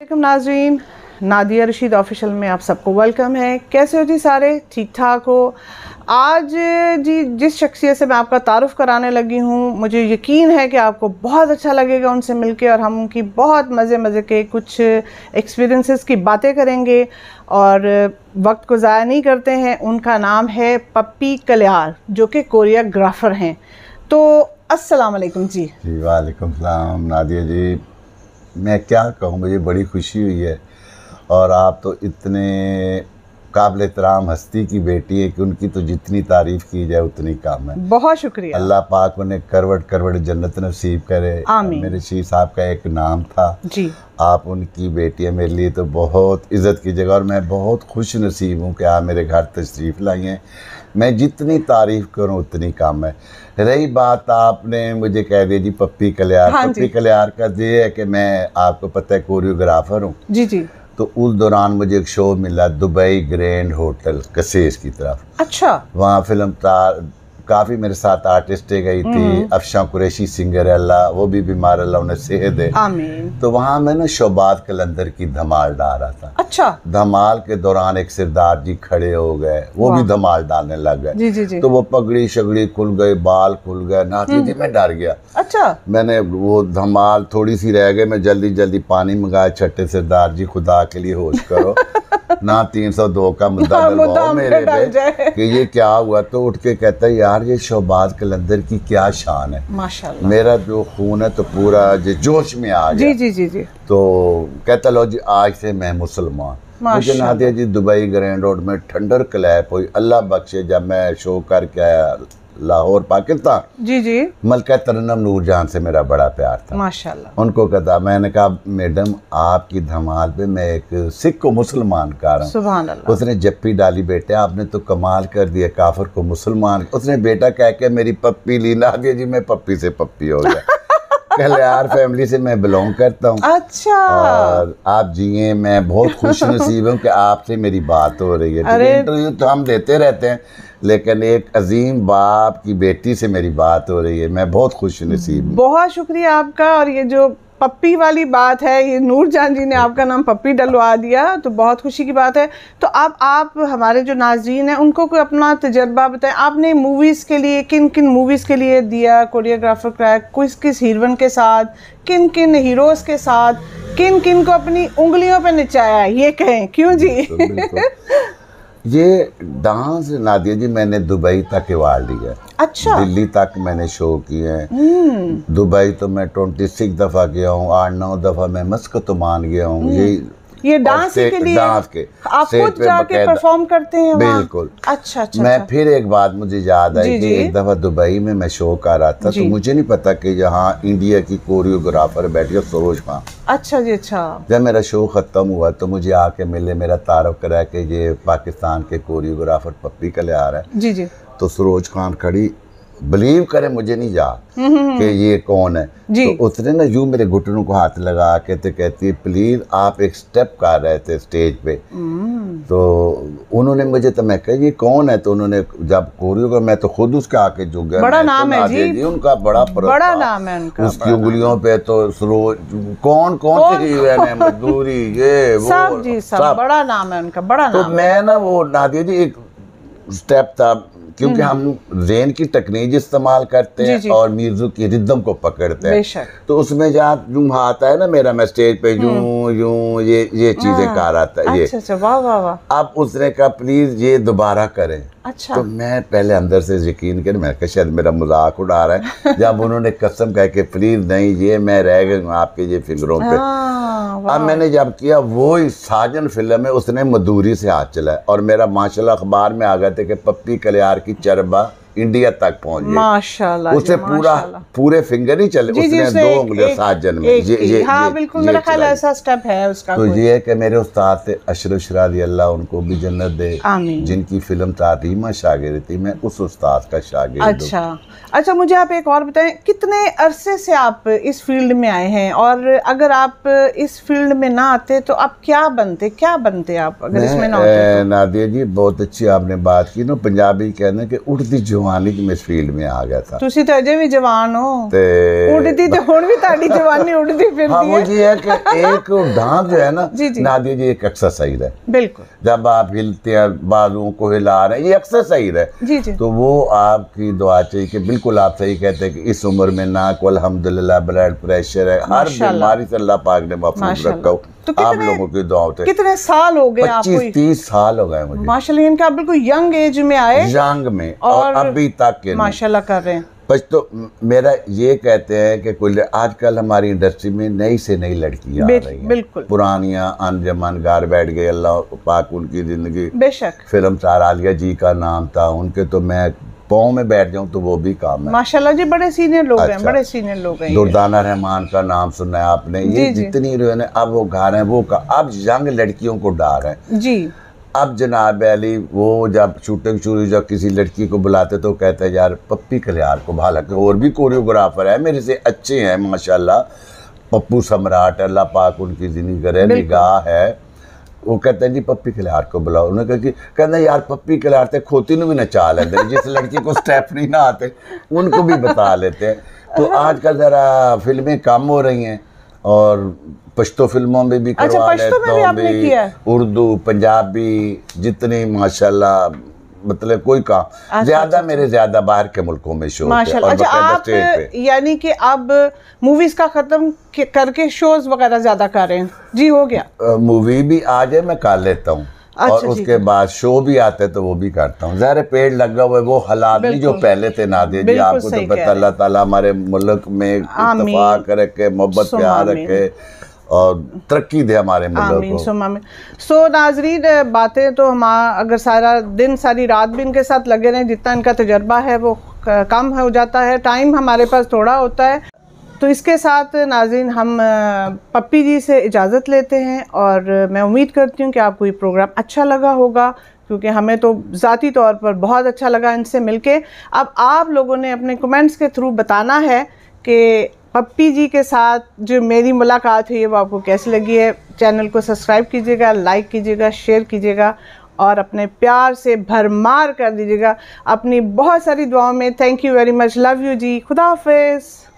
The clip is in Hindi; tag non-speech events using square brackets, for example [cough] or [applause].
नाजरीन, नादिया रशीद ऑफिशियल में आप सबको वेलकम है। कैसे हो जी सारे? ठीक ठाक हो? आज जी, जिस शख्सियत से मैं आपका तारुफ़ कराने लगी हूँ, मुझे यकीन है कि आपको बहुत अच्छा लगेगा उनसे मिलके और हम उनकी बहुत मज़े मज़े के कुछ एक्सपीरियंसेस की बातें करेंगे। और वक्त को ज़ाया नहीं करते हैं, उनका नाम है पप्पी कल्यार, जो कि कोरियोग्राफ़र हैं। तो अस्सलाम जी। जी, वालेकुम नादिया जी। मैं क्या कहूँ मुझे बड़ी खुशी हुई है। और आप तो इतने काबिल एहतराम हस्ती की बेटी है कि उनकी तो जितनी तारीफ़ की जाए उतनी कम है। बहुत शुक्रिया। अल्लाह पाक उन्हें करवट करवट जन्नत नसीब करे। मेरे शी साहब का एक नाम था। जी। आप उनकी बेटी है मेरे लिए तो बहुत इज़्ज़त की जगह और मैं बहुत खुश नसीब हूँ कि आप मेरे घर तशरीफ़ लाई हैं। मैं जितनी तारीफ़ करूँ उतनी कम है। रही बात आपने मुझे कह दिया जी पप्पी कल्यार हाँ। पप्पी कल्यार का ये है कि मैं आपको पता है कोरियोग्राफर हूँ। जी जी। तो उस दौरान मुझे एक शो मिला दुबई ग्रैंड होटल कसेस की तरफ़। अच्छा। वहाँ फ़िल्म तार काफ़ी मेरे साथ आर्टिस्टें गई थी अफशा कुरैशी सिंगर है अल्लाह वो भी बीमार अल्लाह उन्हें सेहत दे। तो वहाँ मैं ना शोबाद कलंदर की धमाल डाल रहा था। अच्छा। धमाल के दौरान एक सिरदार जी खड़े हो गए वो भी धमाल डालने लग गए। जी जी जी। तो वो पगड़ी शगड़ी खुल गई बाल खुल गए नाती जी मैं डर गया। अच्छा। मैंने वो धमाल थोड़ी सी रह गई मैं जल्दी जल्दी पानी मंगाया छठे सिरदार जी खुदा के लिए होश करो। [laughs] ना तीन सौ दो का मुद्दा हाँ, मुद्दा डलवाओ मेरे पे कि ये क्या हुआ? तो उठ के कहता है यार ये शोबाज कलंदर की क्या शान है। माशाल्लाह। मेरा जो खून है तो पूरा जो जोश में आ जी गया। जी जी जी। तो कहता लो जी आज से मैं मुसलमान। मुझे। Nadia ji Dubai Grand Road में ठंडर क्लैप हुई। अल्लाह बख्शे जब मैं शो करके आया। लाहौर पाकिस्तान। जी जी। मलका नूर जान से मेरा बड़ा प्यार था। माशाल्लाह। उनको कहता मैंने कहा मैडम आपकी धमाल पे मैं एक सिख को मुसलमान कर रहा हूँ। उसने जप्पी डाली बेटे आपने तो कमाल कर दिया काफर को मुसलमान। उसने बेटा कह के मेरी पप्पी ली ना दिया जी मैं पप्पी से पप्पी हो गया। कल यार फैमिली से मैं बिलोंग करता हूँ। अच्छा। और आप जिये मैं बहुत खुश नसीब हूँ की आपसे मेरी बात हो रही है इंटरव्यू तो हम देते रहते हैं लेकिन एक अजीम बाप की बेटी से मेरी बात हो रही है मैं बहुत खुश नसीब हूँ। बहुत शुक्रिया आपका और ये जो पप्पी वाली बात है ये नूरजान जी ने आपका नाम पप्पी डलवा दिया तो बहुत खुशी की बात है। तो अब आप हमारे जो नाजरीन हैं उनको कोई अपना तजर्बा बताएँ। आपने मूवीज़ के लिए किन किन मूवीज़ के लिए दिया कोरियोग्राफर क्रैक किस किस हीरोइन के साथ किन किन हीरोज़ के साथ किन किन को अपनी उंगलियों पर नचाया ये कहें क्यों जी। [laughs] ये डांस नादिया जी मैंने दुबई तक अवार्ड लिया अच्छा। दिल्ली तक मैंने शो किए हैं। हम्म। दुबई तो मैं ट्वेंटी सिक्स दफ़ा गया हूँ आठ नौ दफ़ा मैं मस्कत मान गया हूँ। ये ये डांस के लिए डांस के आप खुद जाके परफॉर्म करते हैं बिल्कुल। अच्छा अच्छा मैं अच्छा। फिर एक बात मुझे याद आई कि एक दफ़ा दुबई में मैं शो कर रहा था तो मुझे नहीं पता कि यहाँ इंडिया की कोरियोग्राफर बैठी है सरोज खान अच्छा जी अच्छा। जब मेरा शो ख़त्म हुआ तो मुझे आके मिले मेरा तारफ़ करा कि ये पाकिस्तान के कोरियोग्राफर पप्पी कल्यार है। जी जी। तो सरोज खान खड़ी बिलीव करे मुझे नहीं याद कि ये कौन है। जी। तो उसने ना यूँ मेरे घुटनों को हाथ लगा के तो कहती है प्लीज़ आप एक स्टेप कर रहे थे स्टेज पे। तो उन्होंने मुझे तो मैं कहा ये कौन है? तो उन्होंने जब कोरियोग्राफ मैं तो खुद उसके आके झुक गया। बड़ा तो नाम है नादिया जी। उनका बड़ा बड़ा नाम है उनका, उसकी उंगलियों पे तो सरोज कौन कौन? सी हीरोइन है मजदूरी ये वो सब जी सब। बड़ा नाम है उनका बड़ा तो नाम मैं ना वो नादिया जी एक स्टेप था क्योंकि हम रेन की तकनीक इस्तेमाल करते हैं और म्यूज़िक की रिदम को पकड़ते हैं। तो उसमें जहाँ यूँ आता है ना मेरा मैं स्टेज पे यूँ यूँ ये ये चीज़ें। कर आता है ये। अच्छा अच्छा। वाह वाह वाह। अब उसने कहा प्लीज़ ये दोबारा करें। अच्छा। तो मैं पहले अंदर से यकीन कर मैं शायद मेरा मज़ाक उड़ा रहा है। [laughs] जब उन्होंने कसम कह के प्लीज़ नहीं ये मैं रह गई हूँ आपके ये फिंगरों पे। हाँ। अब मैंने जब किया वो ही साजन फ़िल्म है उसने मधुरी से हाथ चलाया और मेरा माशाल्लाह अखबार में आ गए थे कि पप्पी कल्यार की चरबा इंडिया तक पहुँच। गई माशाल्लाह जी, उससे पूरा पूरे फिंगर नहीं चले जी जी उसने उसने दो उंगलियाँ एक- साजन में ये ये हाँ बिल्कुल मेरा ख्याल ऐसा स्टेप है उसका तो ये है कि मेरे उस्ताद थे अशरफ शरादी अल्लाह उनको भी जन्नत दे आमीन। जिनकी फ़िल्म था रीमा शागिर थी मैं उस उस्ताद का शागिर्द हूँ। अच्छा। अच्छा मुझे आप एक और बताएँ कितने अरसे से आप इस फ़ील्ड में आए हैं? और अगर आप इस फ़ील्ड में ना आते तो आप क्या बनते? क्या बनते आप अगर इसमें ना होते मैं नादिया जी बहुत अच्छी आपने बात की। ना पंजाबी कहना कि उठती ਜਵਾਨੀ 'ਚ ਮੈਂ ਫੀਲਡ ਮੇ ਆ ਗਿਆ ਥਾ ਤੁਸੀਂ ਤਾਂ ਅਜੇ ਵੀ ਜਵਾਨ ਹੋ ਤੇ ਉੜਦੀ ਤੇ ਹੁਣ ਵੀ ਤੁਹਾਡੀ ਜਵਾਨੀ ਉੜਦੀ ਫਿਰਦੀ ਹੈ हाँ वो है। कि एक डांस जो है ना [laughs] जी, जी। नादिया जी एक एक्सरसाइज है। बिल्कुल। जब आप हिलते हैं बाजुओं को हिला रहे हैं ये एक्सरसाइज है। जी जी। तो वो आपकी दुआ चाहिए बिल्कुल आप सही कहते हैं कि इस उम्र में ना को अलहमदुल्ला ब्लड प्रेशर है। हर बीमारी से अल्लाह पाक ने रखा हो। तो आप लोगों की दुआओं से कितने साल हो गए आपको पच्चीस तीस साल हो गए मुझे। माशाल्लाह इनका आप बिल्कुल यंग एज में आए जंग में और, और अभी तक के माशाल्लाह कर रहे हैं। बस तो मेरा ये कहते हैं कि कुल आजकल हमारी इंडस्ट्री में नई से नई लड़कियाँ आ रही हैं। बिल्कुल। पुरानियाँ अनजमन घर बैठ गए अल्लाह पाक उनकी ज़िंदगी बेशक। फ़िल्म स्टार आलिया जी का नाम था उनके तो मैं पाँव में बैठ जाऊँ तो वो भी काम है। माशाल्लाह जी बड़े सीनियर लोग अच्छा, हैं अच्छा। बड़े सीनियर लोग हैं दुर्दाना रहमान का नाम सुना है आपने। जी, ये जी। जितनी हीरोइन है अब वो घर हैं वो का अब यंग लड़कियों को डार है। जी। अब जनाब अली वो जब शूटिंग शुरू जब किसी लड़की को बुलाते तो कहते हैं यार पप्पी कल्यार को हालाँकि और भी कोरियोग्राफर है मेरे से अच्छे हैं माशाल्लाह। पप्पू सम्राट अल्लाह पाक उनकी ज़िंदगी करे निगाह है। वो कहते हैं जी पप्पी कल्यार को बुलाओ उन्होंने कहा कि कहते हैं यार पप्पी कल्यार ते खोती ਨੂੰ ਵੀ ਨਚਾ ਲੈਂਦੇ ਨੇ जिस लड़की को स्टेप नहीं ना आते उनको भी बता लेते हैं तो आजकल ज़रा फिल्में कम हो रही हैं और पश्तो फिल्मों में भी अच्छा, करवा पश्तो में लेता भी हूँ आपने भी, किया है? उर्दू पंजाबी जितनी माशाल्लाह मतलब कोई काम अच्छा, ज़्यादा अच्छा, मेरे ज़्यादा बाहर के मुल्कों में शो अच्छा आप यानी कि अब मूवीज़ का खत्म करके शोज़ वगैरह ज़्यादा कर रहे हैं। जी हो गया। मूवी भी आ जाए मैं कर लेता हूँ। अच्छा, और उसके बाद शो भी आते तो वो भी करता हूँ। ज़ाहिर पेड़ लगा हुआ है वो हालात नहीं जो पहले थे ना दे जी आपको तो पता अल्लाह ताला हमारे मुल्क में आमीन। इत्तेफाक रखे मोहब्बत प्यार रखे। और तरक्की दे हमारे आमीन सुम सो नाजरीन बातें तो हम अगर सारा दिन सारी रात भी इनके साथ लगे रहें जितना इनका तजर्बा है वो कम हो जाता है। टाइम हमारे पास थोड़ा होता है। तो इसके साथ नाजरीन हम पप्पी जी से इजाज़त लेते हैं और मैं उम्मीद करती हूँ कि आपको ये प्रोग्राम अच्छा लगा होगा क्योंकि हमें तो ज़ाती तौर पर बहुत अच्छा लगा इनसे मिलके। अब आप लोगों ने अपने कमेंट्स के थ्रू बताना है कि पप्पी जी के साथ जो मेरी मुलाकात हुई है, वो आपको कैसी लगी है? चैनल को सब्सक्राइब कीजिएगा लाइक कीजिएगा शेयर कीजिएगा और अपने प्यार से भरमार कर दीजिएगा। अपनी बहुत सारी दुआओं में thank you very much love you जी। खुदा हाफिज़।